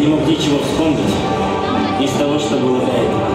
не мог ничего вспомнить из того, что было до этого.